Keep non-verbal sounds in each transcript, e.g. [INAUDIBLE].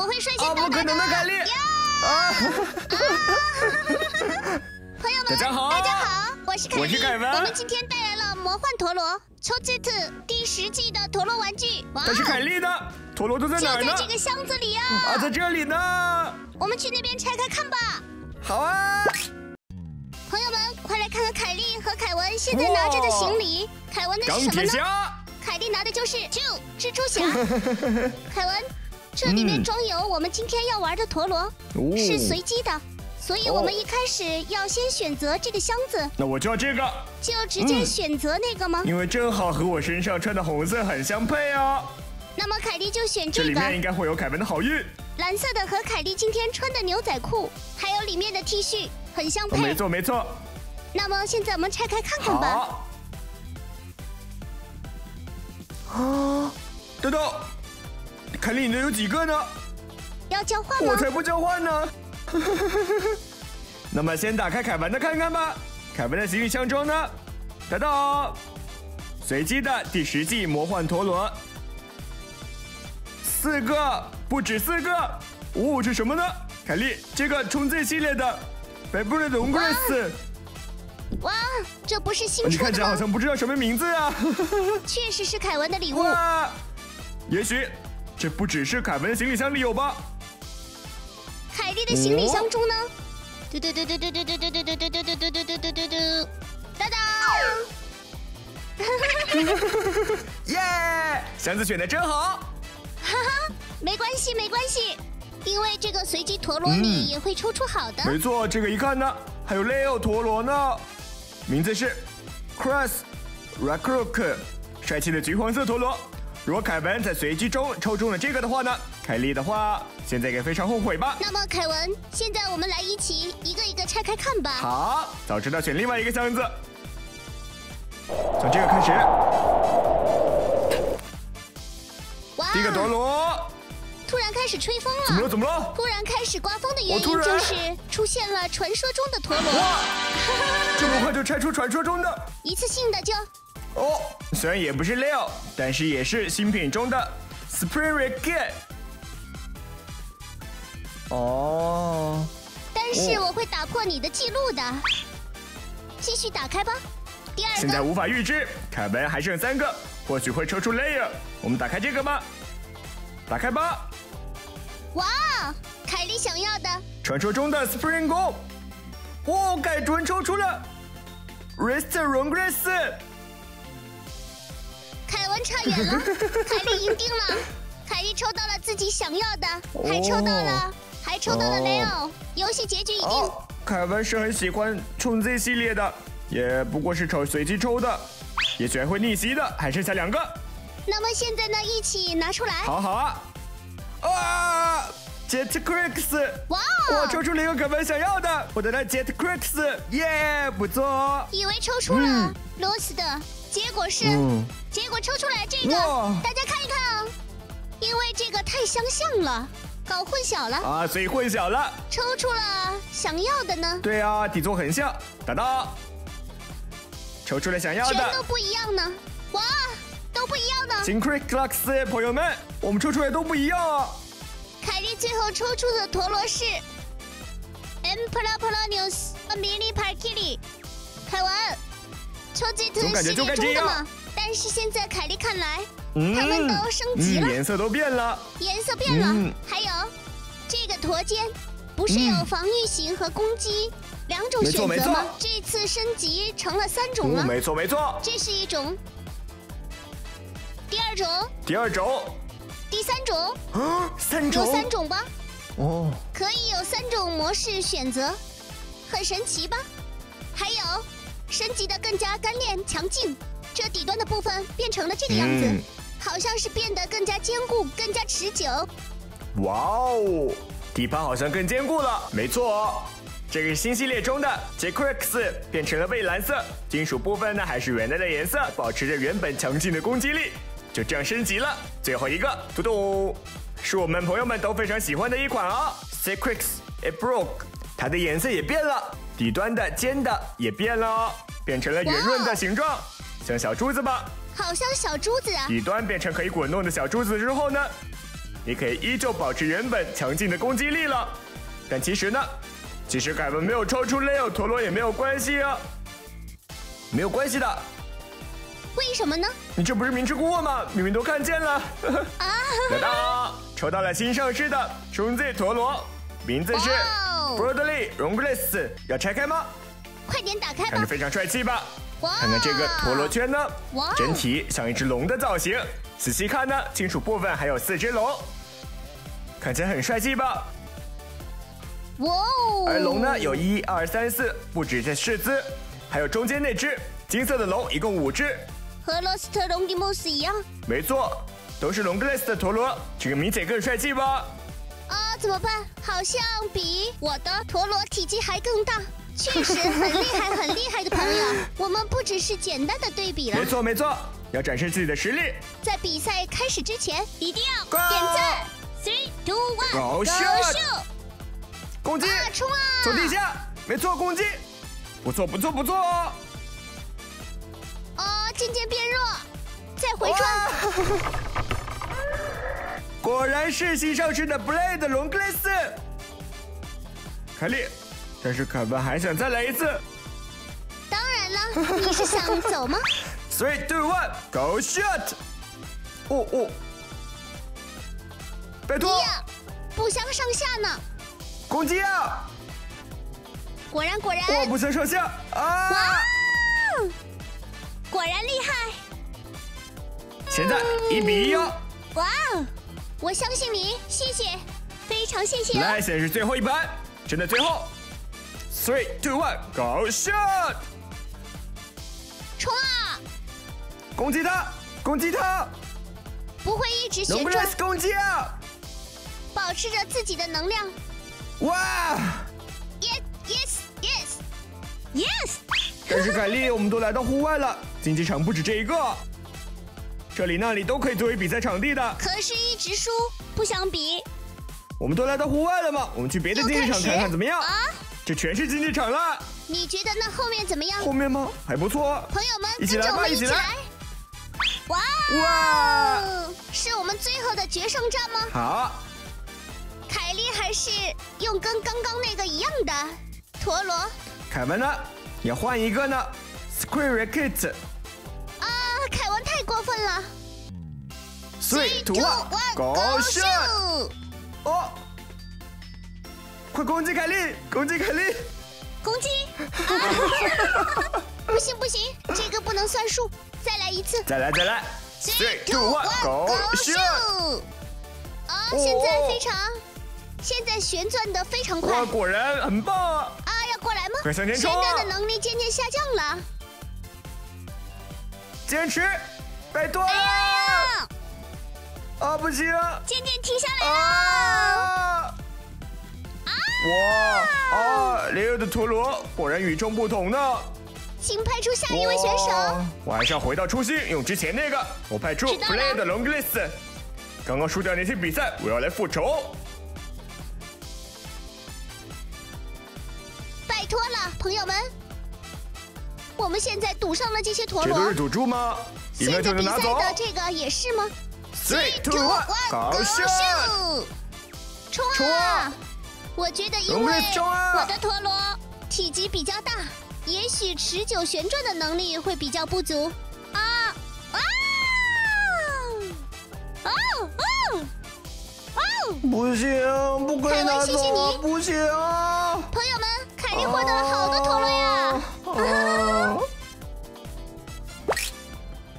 我会率先啊，到达不可能的，凯莉！啊，朋友们，大家好大家好，我是凯莉。我是凯文我们今天带来了魔幻陀螺抽这特第十季的陀螺玩具。哇它是凯莉的，陀螺都在哪儿呢在？这个箱子里啊！啊，在这里呢。我们去那边拆开看吧。好啊，朋友们，快来看看凯莉和凯文现在拿着的行李。凯文的是什么呢？凯莉拿的就是就蜘蛛侠。[LAUGHS] 凯文，这里面装有我们今天要玩的陀螺，哦是随机的，所以我们一开始要先选择这个箱子，那我就要这个，就直接选择那个吗？因为正好和我身上穿的红色很相配哦。那么凯莉就选这个这里面应该会有凯文的好运。蓝色的和凯莉今天穿的牛仔裤，还有里面的 T 恤很相配没。错没错。那么现在我们拆开看看吧。好。啊，豆豆，凯莉，你的有几个呢？要交换吗？我才不交换呢。[LAUGHS] 那么先打开凯文的看看吧。凯文的行李箱中呢，得到随机的第十季魔幻陀螺，四个，不止四个。哦，这什么呢？凯莉，这个冲 Z 系列的 o n g r a c 哇，这不是新你看起来好？像不知道什么名字啊。确实是凯文的礼物。[LAUGHS] 哇，也许这不只是凯文的行李箱里有吧？凯莉的行李箱中呢？嘟嘟嘟嘟嘟嘟嘟嘟嘟嘟嘟嘟嘟嘟嘟嘟嘟嘟，当当！耶，箱子选的真好。哈哈，没关系没关系，因为这个随机陀螺里也会抽出好的。没错，这个一看呢，还有 Leo 陀螺呢，名字是 Chris Rackrook，帅气的橘黄色陀螺。如果凯文在随机中抽中了这个的话呢，凯莉的话现在应该非常后悔吧？那么凯文，现在我们来一起一个一个拆开看吧。好，早知道选另外一个箱子。从这个开始，哇，第一个陀螺，突然开始吹风了怎么了？怎么了？突然开始刮风的原因就是出现了传说中的陀螺，哇，这么快就拆出传说中的 [LAUGHS] 一次性的就哦，虽然也不是 Leo，但是也是新品中的 Spring Racket。哦，但是哦我会打破你的记录的。继续打开吧。第二个，现在无法预知，凯文还剩三个，或许会抽出 Layer。我们打开这个吧，打开吧，哇，凯莉想要的传说中的 Spring Go。哦，盖准抽出了 Rest r o n g r a c e 凯文差远了，[LAUGHS] 凯莉赢定了。凯莉抽到了自己想要的，还抽到了，还抽到了哦 Leo。游戏结局已定。哦，凯文是很喜欢冲 Z 系列的，也不过是抽随机抽的，也许还会逆袭的，还剩下两个。那么现在呢，一起拿出来。好好啊！啊！Jet Cricks，哇我哦！抽出了一个凯文想要的，我得到 Jet Cricks，耶，不错哦。以为抽出了 Lost 的，结果是，嗯，结果抽出来这个，大家看一看啊，因为这个太相像了，搞混淆了，啊，所以混淆了。抽出了想要的呢，对啊，底座很像，打到，抽出了想要的全都。不一样呢，哇，都不一样呢。金 Crix Lux，朋友们，我们抽出来都不一样啊。凯莉最后抽出的陀螺是 Emperor Polonius Mini Parkili。凯文，抽这总感觉特系列的嘛，但是现在凯莉看来嗯。它们都升级了。嗯，颜色都变了。颜色变了，嗯。还有这个驼肩不是有防御型和攻击、两种选择吗？这次升级成了三种了嗯，，没错没错。这是一种，第二种、第二种，第三种，啊，三种？有。三种吧？哦，可以有三种模式选择，很神奇吧？还有升级的更加干练强劲，这底端的部分变成了这个样子，嗯好像是变得更加坚固、更加持久。哇哦，底盘好像更坚固了。没错哦，这个是新系列中的 J q u i x 变成了蔚蓝色，金属部分呢还是原来的颜色，保持着原本强劲的攻击力。就这样升级了。最后一个，嘟嘟，是我们朋友们都非常喜欢的一款哦、J q u i x It Broke，它的颜色也变了，底端的尖的也变了哦，变成了圆润的形状，像小珠子吧。好像小珠子啊！底端变成可以滚动的小珠子之后呢，你可以依旧保持原本强劲的攻击力了。但其实呢，其实凯文没有抽出 Leo 陀螺也没有关系啊，没有关系的。为什么呢？你这不是明知故问吗？明明都看见了。啊！[LAUGHS] 得到，抽到了新上市的中 Z 陀螺，名字是 Broadly Rongless，要拆开吗？快点打开吧！看着非常帅气吧？哇！看看这个陀螺圈呢？哇！整体像一只龙的造型。仔细看呢，金属部分还有四只龙，看起来很帅气吧？哇哦！而龙呢，有一二三四，不止这四只，还有中间那只金色的龙，一共五只。和罗斯特龙迪莫斯一样，没错，都是龙格莱斯的陀螺，这个明显更帅气吧？啊，怎么办？好像比我的陀螺体积还更大，确实很厉害，很厉害的朋友。[LAUGHS] 我们不只是简单的对比了，没错没错，要展示自己的实力。在比赛开始之前，一定要点赞。Three, two, one, go shoot！攻击，冲啊！走地下，没错，攻击，不错不错不错。哦渐渐变弱，再回转。[LAUGHS] 果然是新上市的 Blade 龙格雷斯。凯莉，但是凯文还想再来一次。当然了，你是想走吗？[LAUGHS] Three, two, one, go shoot！哦哦，拜托，不相上下呢。攻击啊！果然果然，我不相上下啊！哇果然厉害！现在一比一哦！哇哦，我相信你，谢谢，非常谢谢。来，现在是最后一盘，真的最后，three two one go shot！冲啊！攻击他，攻击他！不会一直旋转，攻击啊！保持着自己的能量。哇！Yes yes yes yes！但是凯莉，我们都来到户外了。竞技场不止这一个，这里那里都可以作为比赛场地的。可是，一直输，不想比。我们都来到户外了吗？我们去别的竞技场看看怎么样？啊，这全是竞技场了。你觉得那后面怎么样？后面吗？还不错。朋友们，一起来吧，一起来！哇哇，是我们最后的决胜战吗？好。凯莉还是用跟刚刚那个一样的陀螺。凯文呢？也换一个呢？Square Racket。过分了！Three, two, one, go shoot！哦，快攻击凯莉！攻击凯莉！攻击！[LAUGHS] 啊不行不行，这个不能算数，再来一次！再来再来！Three, two, one, go shoot！啊，现在非常，现在旋转的非常快，果然很棒啊！啊，要过来吗？快向前冲！旋转的能力渐渐下降了，坚持！拜托了！啊，不行！渐渐停下来了！啊！哇！啊！雷欧的陀螺果然与众不同呢。请派出下一位选手。我还是要回到初心，用之前那个。我派出 Blade Longless。刚刚输掉那些比赛，我要来复仇。拜托了，朋友们。我们现在赌上了这些陀螺。这都是赌注吗？现在比赛的这个也是吗？Three, two, one, go shoot！冲啊！我觉得因为我的陀螺体积比较大，也许持久旋转的能力会比较不足。啊啊！哦哦哦！不行，不可以拿走！不行！朋友们，凯莉获得了好多陀螺呀！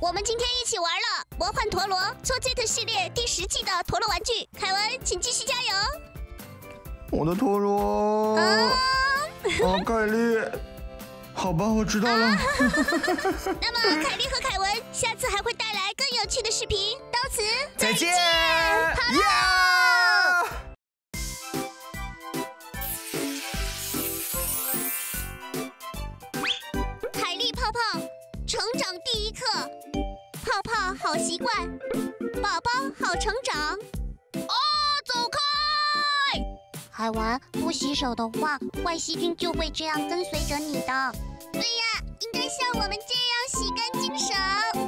我们今天一起玩了《魔幻陀螺》错 Z 系列第十季的陀螺玩具，凯文，请继续加油！我的陀螺，啊，凯莉，好吧，我知道了。[LAUGHS] 那么，凯莉和凯文下次还会带来更有趣的视频，到此再见。凯莉泡泡，成长第一课。泡泡好习惯，宝宝好成长。海文，不洗手的话，坏细菌就会这样跟随着你的。对呀，应该像我们这样洗干净手。